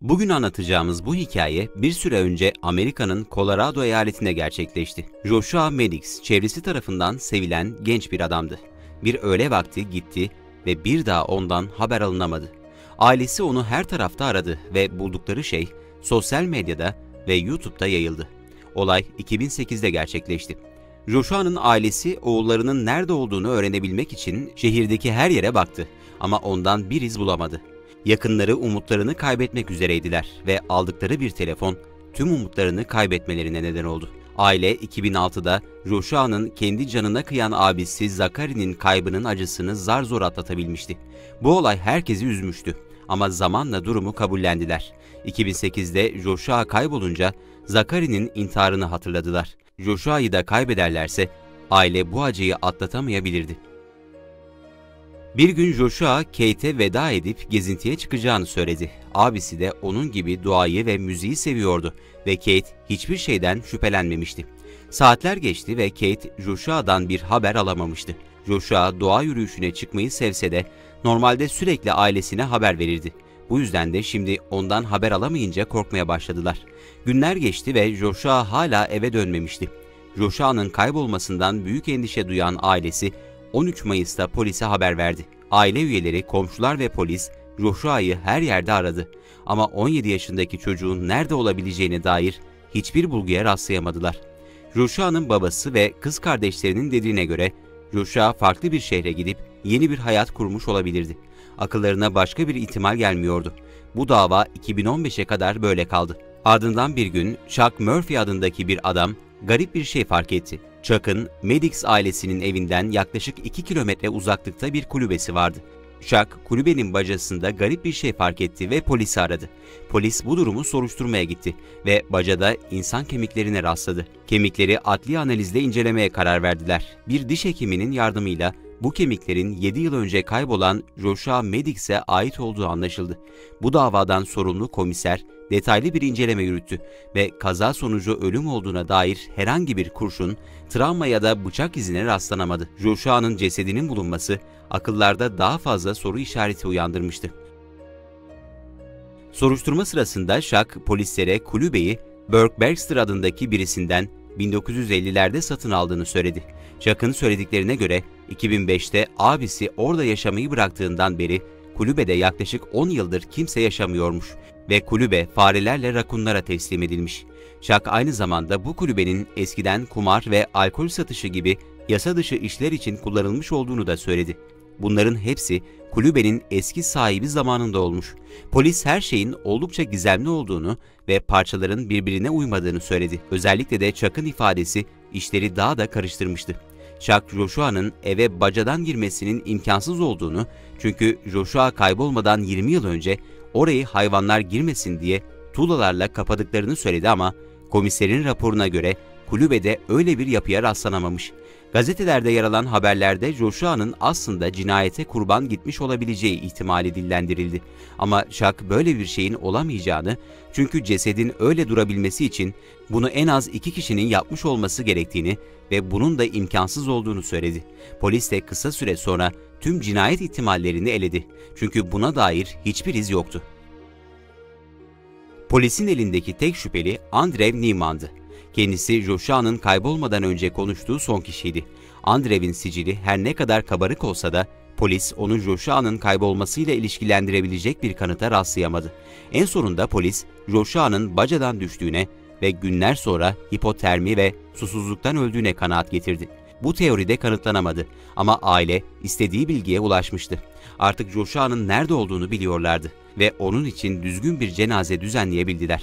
Bugün anlatacağımız bu hikaye bir süre önce Amerika'nın Colorado eyaletinde gerçekleşti. Joshua Maddox çevresi tarafından sevilen genç bir adamdı. Bir öğle vakti gitti ve bir daha ondan haber alınamadı. Ailesi onu her tarafta aradı ve buldukları şey sosyal medyada ve YouTube'da yayıldı. Olay 2008'de gerçekleşti. Joshua'nın ailesi oğullarının nerede olduğunu öğrenebilmek için şehirdeki her yere baktı ama ondan bir iz bulamadı. Yakınları umutlarını kaybetmek üzereydiler ve aldıkları bir telefon tüm umutlarını kaybetmelerine neden oldu. Aile 2006'da Joshua'nın kendi canına kıyan abisi Zakari'nin kaybının acısını zar zor atlatabilmişti. Bu olay herkesi üzmüştü ama zamanla durumu kabullendiler. 2008'de Joshua kaybolunca Zakari'nin intiharını hatırladılar. Joshua'yı da kaybederlerse aile bu acıyı atlatamayabilirdi. Bir gün Joshua Kate'e veda edip gezintiye çıkacağını söyledi. Abisi de onun gibi doğayı ve müziği seviyordu ve Kate hiçbir şeyden şüphelenmemişti. Saatler geçti ve Kate Joshua'dan bir haber alamamıştı. Joshua doğa yürüyüşüne çıkmayı sevse de normalde sürekli ailesine haber verirdi. Bu yüzden de şimdi ondan haber alamayınca korkmaya başladılar. Günler geçti ve Joshua hala eve dönmemişti. Joshua'nın kaybolmasından büyük endişe duyan ailesi 13 Mayıs'ta polise haber verdi. Aile üyeleri, komşular ve polis Joshua'yı her yerde aradı. Ama 17 yaşındaki çocuğun nerede olabileceğine dair hiçbir bulguya rastlayamadılar. Joshua'nın babası ve kız kardeşlerinin dediğine göre Joshua farklı bir şehre gidip yeni bir hayat kurmuş olabilirdi. Akıllarına başka bir ihtimal gelmiyordu. Bu dava 2015'e kadar böyle kaldı. Ardından bir gün Chuck Murphy adındaki bir adam garip bir şey fark etti. Chuck'ın Maddox ailesinin evinden yaklaşık 2 kilometre uzaklıkta bir kulübesi vardı. Chuck, kulübenin bacasında garip bir şey fark etti ve polisi aradı. Polis bu durumu soruşturmaya gitti ve bacada insan kemiklerine rastladı. Kemikleri adli analizle incelemeye karar verdiler. Bir diş hekiminin yardımıyla bu kemiklerin 7 yıl önce kaybolan Joshua Maddox'e ait olduğu anlaşıldı. Bu davadan sorumlu komiser detaylı bir inceleme yürüttü ve kaza sonucu ölüm olduğuna dair herhangi bir kurşun, travma ya da bıçak izine rastlanamadı. Joshua'nın cesedinin bulunması akıllarda daha fazla soru işareti uyandırmıştı. Soruşturma sırasında Şak polislere kulübeyi Burke Baxter adındaki birisinden 1950'lerde satın aldığını söyledi. Chuck'ın söylediklerine göre 2005'te abisi orada yaşamayı bıraktığından beri kulübede yaklaşık 10 yıldır kimse yaşamıyormuş ve kulübe farelerle rakunlara teslim edilmiş. Chuck aynı zamanda bu kulübenin eskiden kumar ve alkol satışı gibi yasa dışı işler için kullanılmış olduğunu da söyledi. Bunların hepsi kulübenin eski sahibi zamanında olmuş. Polis her şeyin oldukça gizemli olduğunu ve parçaların birbirine uymadığını söyledi. Özellikle de Chuck'ın ifadesi işleri daha da karıştırmıştı. Chuck Joshua'nın eve bacadan girmesinin imkansız olduğunu çünkü Joshua kaybolmadan 20 yıl önce orayı hayvanlar girmesin diye tuğlalarla kapadıklarını söyledi ama komiserin raporuna göre kulübede öyle bir yapıya rastlanamamış. Gazetelerde yer alan haberlerde Joshua'nın aslında cinayete kurban gitmiş olabileceği ihtimali dillendirildi. Ama Chuck böyle bir şeyin olamayacağını, çünkü cesedin öyle durabilmesi için bunu en az iki kişinin yapmış olması gerektiğini ve bunun da imkansız olduğunu söyledi. Polis de kısa süre sonra tüm cinayet ihtimallerini eledi. Çünkü buna dair hiçbir iz yoktu. Polisin elindeki tek şüpheli Andrew Niemann'dı. Kendisi Joshua'nın kaybolmadan önce konuştuğu son kişiydi. Andrew'in sicili her ne kadar kabarık olsa da polis onu Joshua'nın kaybolmasıyla ilişkilendirebilecek bir kanıta rastlayamadı. En sonunda polis Joshua'nın bacadan düştüğüne ve günler sonra hipotermi ve susuzluktan öldüğüne kanaat getirdi. Bu teoride kanıtlanamadı ama aile istediği bilgiye ulaşmıştı. Artık Joshua'nın nerede olduğunu biliyorlardı ve onun için düzgün bir cenaze düzenleyebildiler.